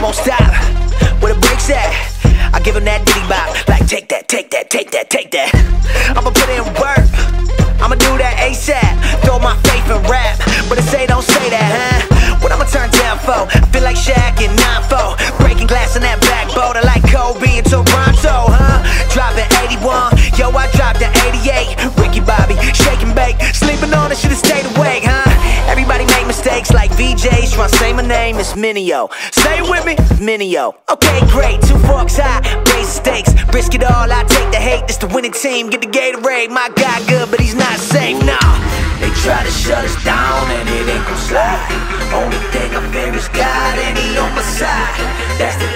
won't stop. Where the brakes at? I give him that diddy bop. Like, take that, take that, take that, take that. I'ma put in work. I'ma do that ASAP. Throw my faith in rap. But they say don't say that, huh? What I'ma turn down for? I feel like Shaq in 9-4. Breaking glass in that backboard. I make like VJs. Tryna say my name, it's Minio. Say it with me, Minio. Okay, great. Two forks high, raise stakes. Risk it all, I take the hate. This the winning team. Get the Gatorade. My guy good, but he's not safe, nah. They try to shut us down and it ain't gon' slide. Only thing I fear is God and He on my side. That's the